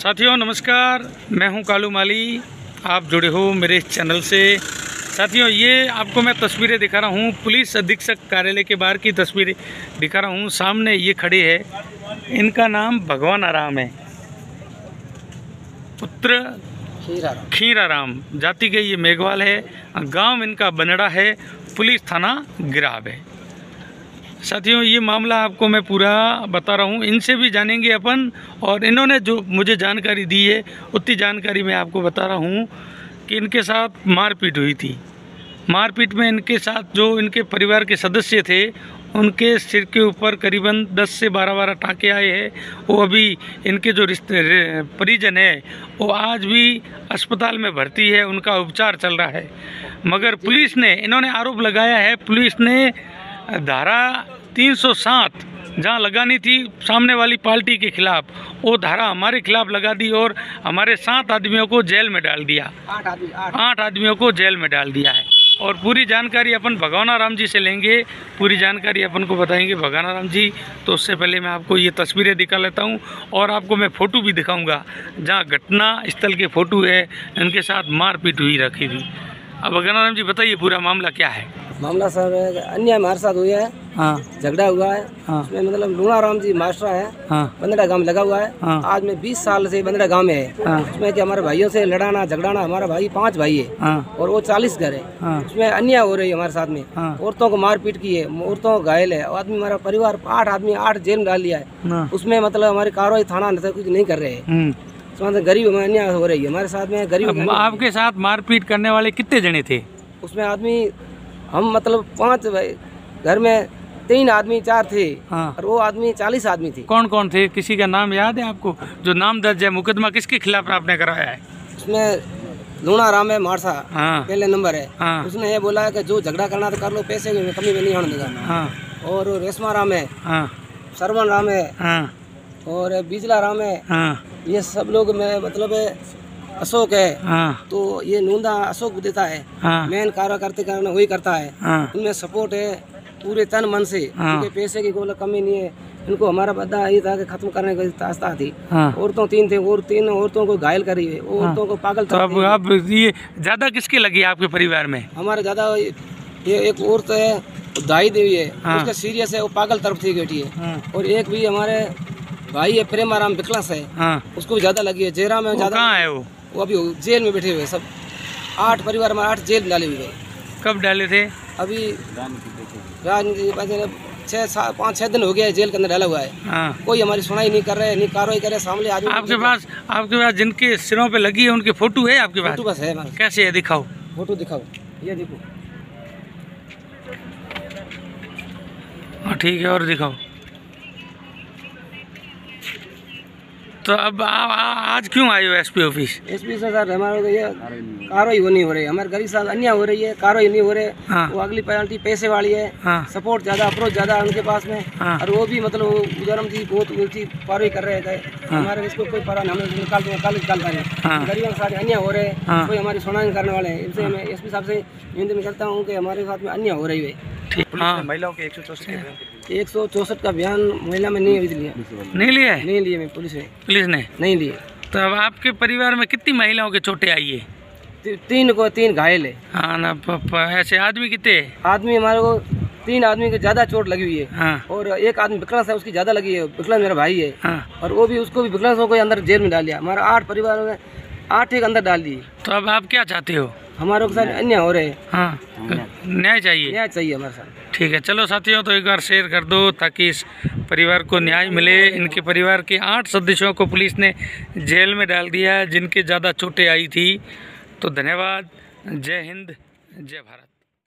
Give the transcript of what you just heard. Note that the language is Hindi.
साथियों नमस्कार। मैं हूँ कालू माली। आप जुड़े हो मेरे इस चैनल से। साथियों ये आपको मैं तस्वीरें दिखा रहा हूँ। पुलिस अधीक्षक कार्यालय के बाहर की तस्वीरें दिखा रहा हूँ। सामने ये खड़े हैं। इनका नाम भगवान आराम है। पुत्र खीरा राम जाति के ये मेघवाल है। गाँव इनका बनड़ा है। पुलिस थाना गिराब है। साथियों, ये मामला आपको मैं पूरा बता रहा हूँ। इनसे भी जानेंगे अपन और इन्होंने जो मुझे जानकारी दी है, उतनी जानकारी मैं आपको बता रहा हूँ कि इनके साथ मारपीट हुई थी। मारपीट में इनके साथ जो इनके परिवार के सदस्य थे, उनके सिर के ऊपर करीबन 10 से 12 बारह टाँके आए हैं। वो अभी इनके जो रिश्ते परिजन है, वो आज भी अस्पताल में भर्ती है, उनका उपचार चल रहा है। मगर पुलिस ने, इन्होंने आरोप लगाया है, पुलिस ने धारा 307 जहाँ लगानी थी सामने वाली पार्टी के खिलाफ वो धारा हमारे खिलाफ लगा दी और हमारे सात आदमियों को जेल में डाल दिया। आठ आदमियों को जेल में डाल दिया है। और पूरी जानकारी अपन भगवाना राम जी से लेंगे। पूरी जानकारी अपन को बताएँगे भगवाना राम जी। तो उससे पहले मैं आपको ये तस्वीरें दिखा लेता हूँ और आपको मैं फ़ोटो भी दिखाऊँगा जहाँ घटना स्थल के फ़ोटो है इनके साथ मारपीट हुई रखी थी। अब भगवाना राम जी बताइए पूरा मामला क्या है? मामला सर अन्य हमारे साथ हुआ है। हाँ। झगड़ा हुआ है। हाँ। उसमें मतलब लूणा राम जी मास्टर है। हाँ। बंदड़ा गाँव में लगा हुआ है। हाँ। आज मैं 20 साल से बंदड़ा गाँव में है। हाँ। उसमें कि हमारे भाइयों से लड़ाना झगड़ाना हमारा भाई पाँच भाई है। हाँ। और वो चालीस घर है। हाँ। उसमें अन्य हो रही है हमारे साथ में। हाँ। औरतों को मारपीट की है औरतों को घायल है। आदमी हमारा परिवार आठ आदमी आठ जेल में डाल लिया है। उसमें मतलब हमारी कार्रवाई थाना कुछ नहीं कर रहे हैं। हम्म। मतलब गरीब हमें अन्याय हो रही है। हमारे साथ में गरीब आपके साथ मारपीट करने वाले कितने जने थे? उसमें आदमी हम मतलब पाँच भाई घर में तीन आदमी चार थे हाँ। और वो आदमी चालीस आदमी थे। कौन कौन थे? किसी का नाम याद है आपको? जो नाम दर्ज है मुकदमा किसके खिलाफ आपने कराया है? उसमें लूणा राम है मारसा। हाँ। पहले नंबर है। हाँ। उसने ये बोला है कि जो झगड़ा करना तो कर लो पैसे की कमी में नहीं होने देगा। हाँ। और रेशमा राम है। हाँ। सरवन राम है। हाँ। और बिजला राम है। हाँ। ये सब लोग में मतलब अशोक है। हाँ। तो ये नूंदा अशोक देता है। हाँ। मेन कार्य करते करना वही करता है। हाँ। उनमें सपोर्ट है पूरे तन मन से। उनके पैसे की कोई कमी नहीं है। इनको हमारा बद्दा ये था कि खत्म करने की आस्था थी। औरतों तीन थे और तीन औरतों को घायल करी है। औरतों को पागल तो अब अब ये ज़्यादा किसकी लगी आपके परिवार में? हमारे ज़्यादा ये एक औरत है दाई देवी है। उसका सीरियस है वो पागल तरफ़ थी बैठी है। और एक भी हमारे भाई है प्रेमाराम बिकलस है। हाँ। उसको भी ज़्यादा लगी है। जयराम है ज़्यादा है वो? वो अभी जेल में बैठे हुए सब। आठ परिवार हमारे आठ जेल में डाले हुए कब डाले थे? अभी राजनीति छः सात पाँच छः दिन हो गया है जेल के अंदर डाला हुआ है। हाँ। कोई हमारी सुनाई नहीं कर रहे नहीं कार्रवाई कर रहे सामने आदमी आपके पास आपके पास जिनके सिरों पे लगी है उनकी फ़ोटो है आपके पास? फ़ोटो बस है कैसे है दिखाओ। फ़ोटो दिखाओ। ये देखो। हाँ ठीक है और दिखाओ। तो अब आ, आ, आज क्यों आए हो SP office S P sir हमारे को ये कार्रवाई हो नहीं हो रही है। हमारे गरीब साथ अन्याय हो रही है कार्रवाई नहीं हो रही है। हाँ। वो अगली पेनल्टी पैसे वाली है। हाँ। सपोर्ट ज़्यादा अप्रोच ज़्यादा है उनके पास में। हाँ। और वो भी मतलब वो उदरम जी बहुत ऊँची कार्रवाई कर रहे थे हाँ। हमारे इसको कोई पता नहीं हम निकाल देंगे कल निकाल देंगे हाँ। गरीबों के साथ अन्याय हो रहे हैं। हाँ। कोई हमारी सुनाई करने वाले हैं। इससे मैं एस पी साहब से निवेदन करता हूँ कि हमारे साथ में अन्याय हो रही है। हाँ। महिलाओं के एक सौ चौसठ का बयान महिला में नहीं अभी लिया। नहीं लिया है? नहीं लिए मैं पुलिस ने। पुलिस ने? नहीं लिए तो अब आपके परिवार में कितनी महिलाओं के चोटें आई है? ती, तीन को तीन घायल है। हाँ ना प, प, ऐसे आदमी कितने आदमी हमारे को तीन आदमी को ज़्यादा चोट लगी हुई है। हाँ। और एक आदमी विकलांग है उसकी ज़्यादा लगी है विकलांग मेरा भाई है। हाँ। और वो भी उसको भी विकलांग को अंदर जेल में डाल दिया। हमारा आठ परिवार में आठ एक अंदर डाल दिए। तो अब आप क्या चाहते हो? हमारे के साथ अन्याय हो रहे हैं। हाँ। न्याय चाहिए? न्याय चाहिए हमारे साथ। ठीक है, चलो साथियों तो एक बार शेयर कर दो ताकि इस परिवार को न्याय मिले। इनके परिवार के आठ सदस्यों को पुलिस ने जेल में डाल दिया, जिनके ज़्यादा चोटें आई थी। तो धन्यवाद। जय हिंद, जय भारत।